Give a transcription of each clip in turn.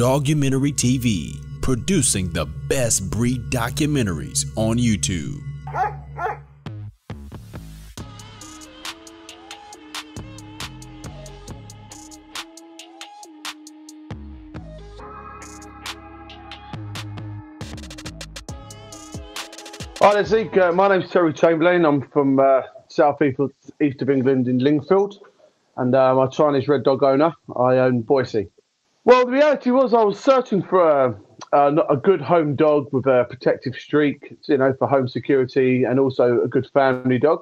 Dogumentary TV, producing the best breed documentaries on YouTube. Hi there, Zeke. Uh, my name's Terry Chamberlain. I'm from uh, South East East of England in Lingfield, and uh, I'm a Chinese red dog owner. I own Boise. Well, the reality was I was searching for a, a, a good home dog with a protective streak, you know, for home security, and also a good family dog.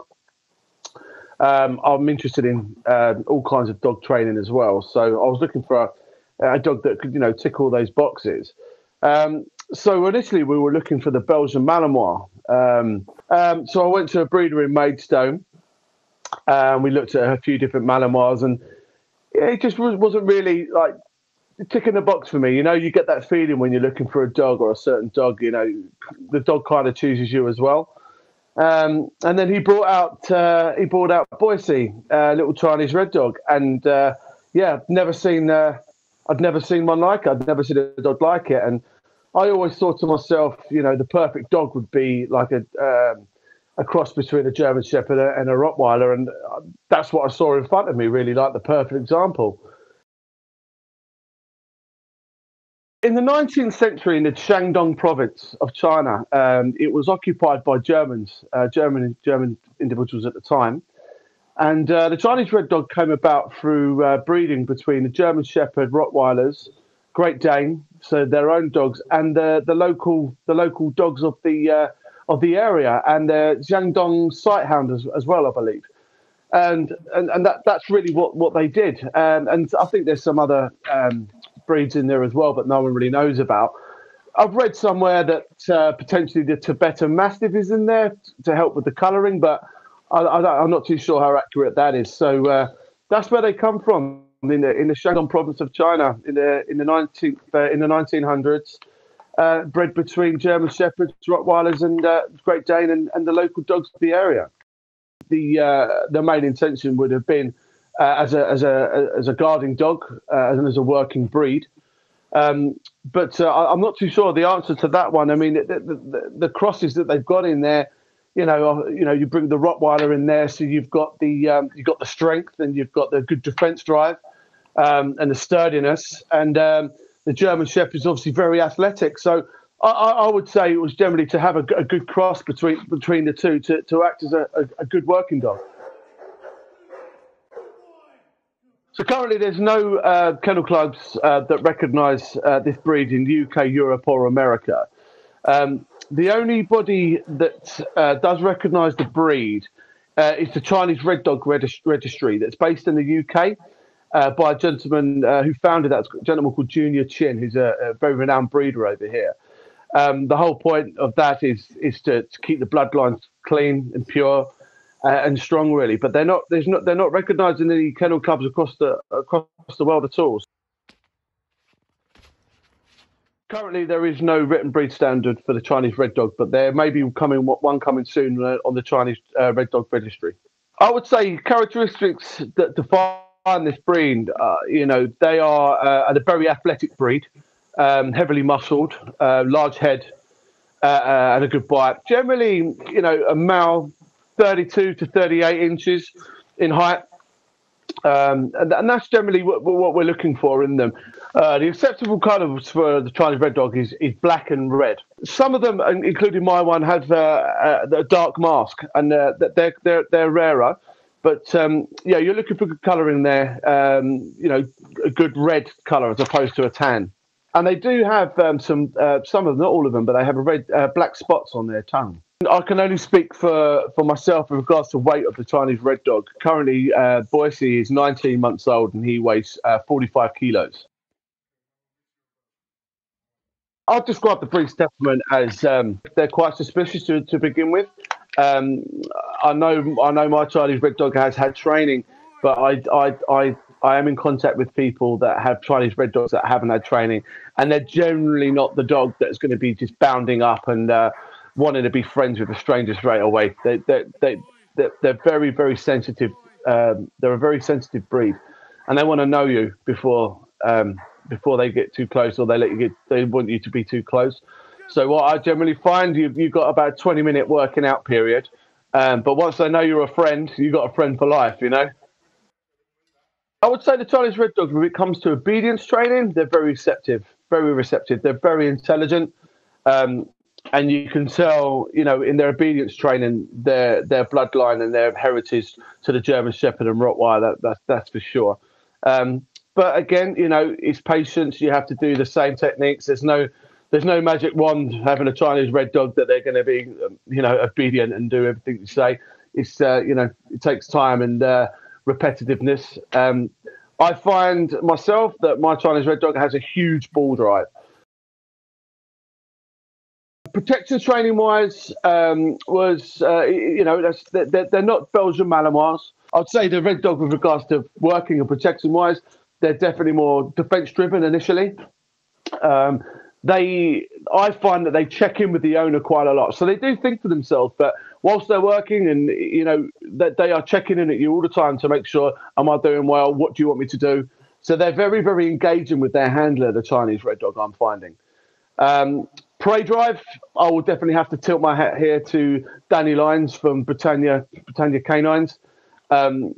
Um, I'm interested in uh, all kinds of dog training as well, so I was looking for a, a dog that could, you know, tick all those boxes. Um, so initially we were looking for the Belgian Malinois. Um, um, so I went to a breeder in Maidstone. and we looked at a few different Malinois, and it just was, wasn't really like ticking the box for me. You know, you get that feeling when you're looking for a dog or a certain dog. You know, the dog kind of chooses you as well. Um, and then he brought out uh, he brought out Boise, uh, little Chinese red dog, and uh, yeah, never seen uh, I'd never seen one like it. I'd never seen a dog like it, and I always thought to myself, you know, the perfect dog would be like a um, a cross between a German Shepherd and a Rottweiler, and uh, that's what I saw in front of me. Really, like the perfect example. In the 19th century, in the Shandong province of China, um, it was occupied by Germans, uh, German German individuals at the time, and uh, the Chinese Red Dog came about through uh, breeding between the German Shepherd, Rottweilers, Great Dane, so their own dogs, and the the local the local dogs of the uh, of the area, and the Jiangdong Sighthound as, as well, I believe. And, and and that that's really what what they did. Um, and I think there's some other um, breeds in there as well, but no one really knows about. I've read somewhere that uh, potentially the Tibetan Mastiff is in there to help with the colouring, but I, am not too sure how accurate that is. So uh, that's where they come from in the in the Shandong province of China in the in the 19th uh, in the 1900s. Uh, bred between German Shepherds, Rottweilers, and uh, Great Dane, and, and, the local dogs of the area. The uh, the main intention would have been uh, as a as a as a guarding dog uh, and as a working breed. Um, but uh, I'm not too sure the answer to that one. I mean, the, the, the, crosses that they've got in there, you know, you know, you bring the Rottweiler in there, so you've got the um, you've got the strength and you've got the good defence drive um, and the sturdiness, and um, the German Shepherd is obviously very athletic. So I, I, would say it was generally to have a, a, good cross between between the two to, to act as a, a, a good working dog. So currently, there's no uh, kennel clubs uh, that recognise uh, this breed in the UK, Europe, or America. Um, the only body that uh, does recognise the breed uh, is the Chinese Red Dog Regist- Registry, that's based in the UK uh, by a gentleman who founded that, a gentleman called Junior Chin, who's a, a very renowned breeder over here. Um, the whole point of that is is to, to keep the bloodlines clean and pure uh, and strong, really. But they're not. There's not. They're not recognised in any kennel clubs across the across the world at all. Currently, there is no written breed standard for the Chinese Red Dog, but there may be coming one coming soon uh, on the Chinese uh, Red Dog registry. I would say characteristics that define this breed, uh, you know, they are uh, a very athletic breed, um, heavily muscled, uh, large head, and a good bite. Generally, you know, a male 32 to 38 inches in height. Um, and, and, that's generally what, what, we're looking for in them. Uh, the acceptable colours for the Chinese red dog is, is black and red. Some of them, including my one, have uh, uh, a dark mask, and uh, they're, they're, they're rarer. But um, yeah, you're looking for good colour in there. Um, you know, a good red colour as opposed to a tan. And they do have um, some, uh, some of them, not all of them, but they have a red, uh, black spots on their tongue. I can only speak for, for myself in regards to weight of the Chinese red dog. Currently, uh, Boise is 19 months old and he weighs uh, 45 kilos. I'd describe the breed's temperament as um, they're quite suspicious to, to begin with. Um, I know I know my Chinese red dog has had training, but I, I, I, I am in contact with people that have Chinese red dogs that haven't had training, and they're generally not the dog that's going to be just bounding up and uh, wanting to be friends with a stranger straight away. They they they they're, they're very very sensitive. Um, they're a very sensitive breed, and they want to know you before um, before they get too close or they let you get they want you to be too close. So what I generally find you've you've got about a twenty minute working out period, um, but once they know you're a friend, you've got a friend for life. You know. I would say the Chinese Red Dogs, when it comes to obedience training, they're very receptive, very receptive. They're very intelligent. Um, and you can tell, you know, in their obedience training, their their bloodline and their heritage to the German Shepherd and Rottweiler. That, that's that's for sure. Um, but again, you know, it's patience. You have to do the same techniques. There's no there's no magic wand having a Chinese red dog that they're going to be, um, you know, obedient and do everything you say. It's uh, you know, it takes time and uh, repetitiveness. Um, I find myself that my Chinese red dog has a huge ball drive protection training wise um, was uh, you know they're, they're not Belgian Malinois. I'd say the Red Dog with regards to working and protection wise, they're definitely more defence driven initially. Um, they, I find that they check in with the owner quite a lot, so they do think for themselves. But whilst they're working, and you know that they are checking in at you all the time to make sure, am I doing well? What do you want me to do? So they're very, very engaging with their handler, the Chinese Red Dog. I'm finding. Um, Prey Drive, I will definitely have to tilt my hat here to Danny Lyons from Britannia Britannia Canines. Um,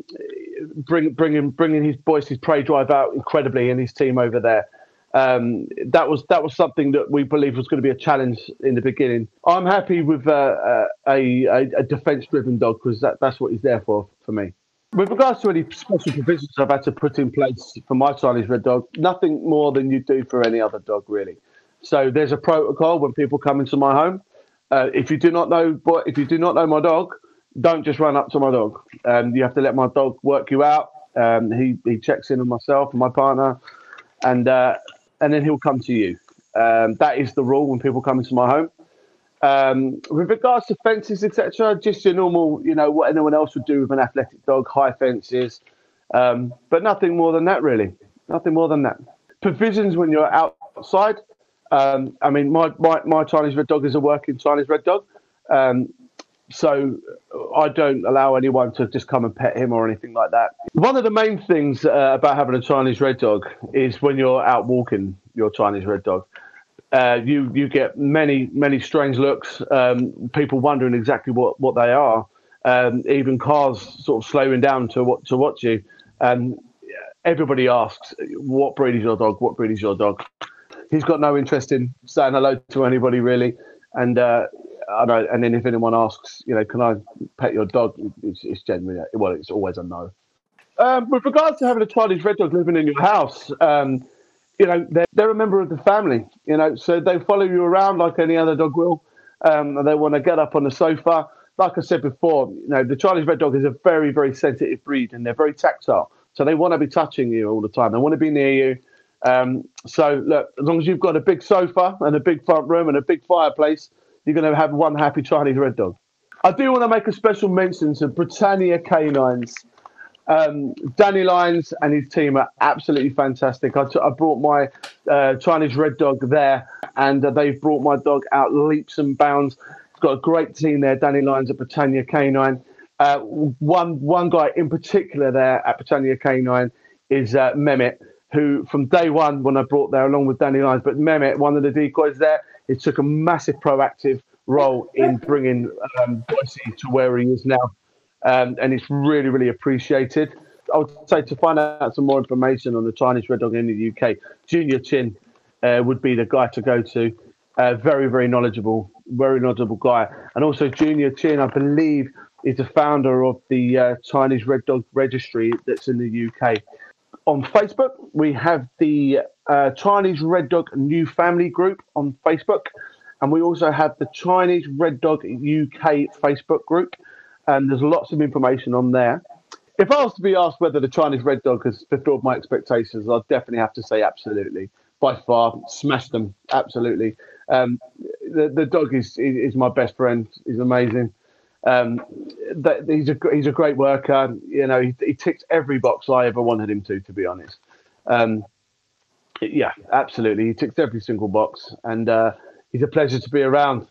bring, bringing bringing his boys his Prey Drive out incredibly and his team over there. Um, that was that was something that we believed was going to be a challenge in the beginning. I'm happy with uh, uh a, a, a defence driven dog because that, that's what he's there for for me. With regards to any special provisions I've had to put in place for my Chinese red dog, nothing more than you do for any other dog really. So there's a protocol when people come into my home. Uh, if you do not know, if you do not know my dog, don't just run up to my dog. Um, you have to let my dog work you out. Um, he he checks in on myself and my partner, and uh, and then he'll come to you. Um, that is the rule when people come into my home. Um, with regards to fences, etc., just your normal, you know, what anyone else would do with an athletic dog, high fences, um, but nothing more than that, really. Nothing more than that. Provisions when you're outside. Um, I mean, my, my, my Chinese red dog is a working Chinese red dog. Um, so I don't allow anyone to just come and pet him or anything like that. One of the main things uh, about having a Chinese red dog is when you're out walking your Chinese red dog. Uh, you you get many many strange looks. Um, people wondering exactly what, what they are. Um, even cars sort of slowing down to what to watch you. And everybody asks, "What breed is your dog? What breed is your dog?" He's got no interest in saying hello to anybody really. And uh, I know. And then if anyone asks, you know, can I pet your dog? It's, it's generally well, it's always a no. Um, with regards to having a Chinese red dog living in your house, um, you know, they're, they're, a member of the family. You know, so they follow you around like any other dog will, um, and they want to get up on the sofa. Like I said before, you know, the Chinese red dog is a very, very sensitive breed, and they're very tactile. So they want to be touching you all the time. They want to be near you. Um, so look, as long as you've got a big sofa and a big front room and a big fireplace, you're going to have one happy Chinese red dog. I do want to make a special mention to Britannia Canines. Um, Danny Lines and his team are absolutely fantastic. I, t- I brought my uh, Chinese red dog there, and uh, they've brought my dog out leaps and bounds. It's got a great team there. Danny Lines at Britannia Canine. Uh, one one guy in particular there at Britannia Canine is uh, Mehmet who from day one when I brought there along with Danny Lines, but Mehmet, one of the decoys there, he took a massive proactive role in bringing um, Boise to where he is now, um, and it's really really appreciated. I would say to find out some more information on the Chinese Red Dog in the UK, Junior Chin uh, would be the guy to go to. Uh, very very knowledgeable, very knowledgeable guy, and also Junior Chin, I believe, is the founder of the uh, Chinese Red Dog Registry that's in the UK on Facebook. We have the uh, Chinese Red Dog New Family Group on Facebook. And we also have the Chinese Red Dog UK Facebook group. And there's lots of information on there. If I was to be asked whether the Chinese Red Dog has fulfilled my expectations, I'd definitely have to say absolutely. By far, smashed them. Absolutely. Um, the, the dog is, is my best friend. He's amazing. Um, that he's a he's a great worker. You know, he, he ticks every box I ever wanted him to. To be honest, um, yeah, absolutely, he ticks every single box, and uh, he's a pleasure to be around.